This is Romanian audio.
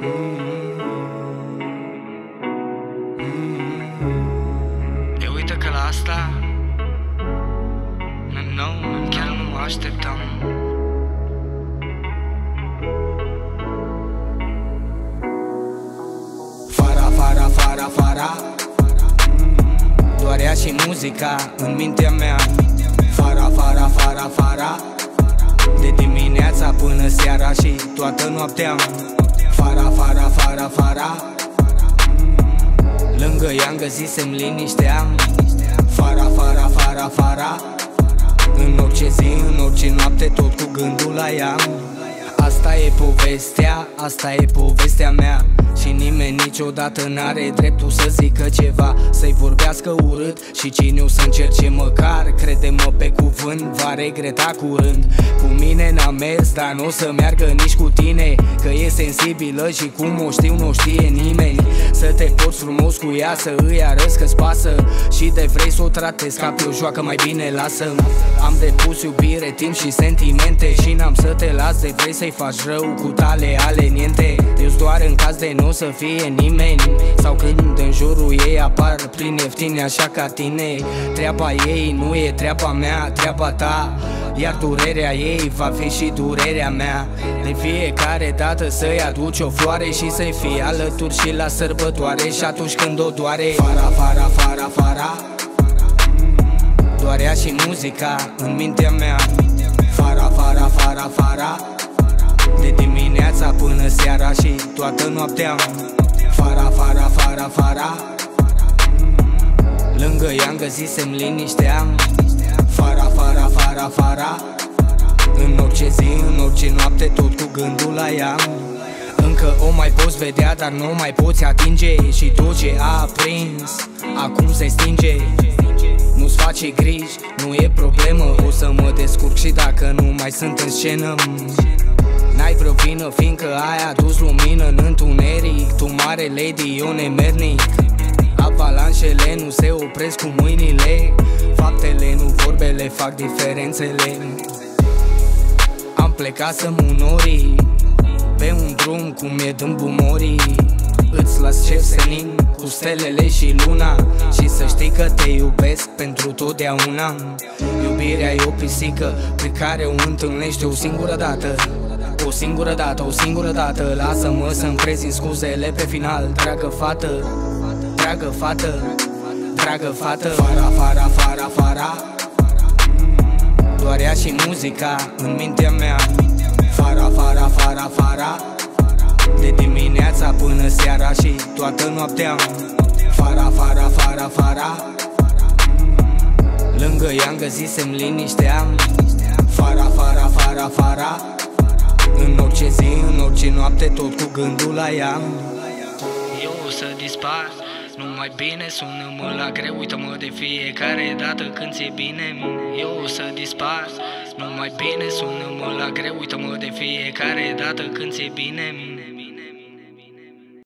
E uite că la asta Nu, nu, chiar nu mă așteptam. Fara, fara, fara, fara. Doar ea și muzica în mintea mea. Fara, fara, fara, fara. De dimineața până seara și toată noaptea. Fara, fara, fara, fara Lângă ea îmi găsisem liniștea. Fara, fara, fara, fara În orice zi, în orice noapte, tot cu gândul la ea. Asta e povestea, asta e povestea mea. Și nimeni niciodată n-are dreptul să zică ceva. Să-i vorbească urât și cine o să încerce măcar Crede-mă pe cuvânt, va regreta curând. Cu mine n-a mers, dar nu o să meargă nici cu tine Că e sensibilă și cum o știu nu știe nimeni. Să te porți frumos cu ea, să îi arăți că-ți pasă. Și de vrei să o tratezi ca pe o joacă, mai bine lasă Am depus iubire, timp și sentimente Și n-am să te las de vrei să-i faci rău cu tale ale niente eu doar în caz de nu să fie nimeni. Sau când în jurul ei apar plin ieftine așa ca tine. Treaba ei nu e treaba mea, treaba ta iar durerea ei va fi și durerea mea. De fiecare dată să-i aduci o floare Și să-i fii alături și la sărbătoare Și atunci când o doare. Fara, fara, fara, fara. Doar ea și muzica în mintea mea. Fara, fara, fara, fara. De dimineața până seara și toată noaptea. Fara, fara, fara, fara. Lângă ea găsisem liniștea. Fara, fara, fara, fara În orice zi, în orice noapte, tot cu gândul la ea. Încă o mai poți vedea, dar nu mai poți atinge. Și tot ce a aprins, acum se stinge. Nu-ți face griji, nu e problemă. O să mă descurc și dacă nu mai sunt în scenă N-ai vreo vină, fiindcă ai adus lumină în întuneric. Tu mare lady, eu nemernic Avalanșele nu se opresc cu mâinile. Faptele, nu vorbele, fac diferențele. Am plecat să munori Pe un drum cum e dâmbumorii Îți las șef senin cu stelele și luna Și să știi că te iubesc pentru totdeauna. Iubirea e o pisică pe care o întâlnești o singură dată. O singură dată, o singură dată Lasă-mă să-mi prezint scuzele pe final. Dragă fată, dragă fată Dragă fată. Fara, fara, fara, fara Doar ea și muzica în mintea mea. Fara, fara, fara, fara. De dimineața până seara și toată noaptea. Fara, fara, fara, fara. Lângă ea găsisem liniștea. Fara, fara, fara, fara. În orice zi, în orice noapte, tot cu gândul la ea. Eu o să dispar nu mai bine sună-mă la greu Uită-mă de fiecare dată când ți-e bine Eu o să dispar. Nu mai bine sună-mă la greu Uită-mă de fiecare dată când ți-e bine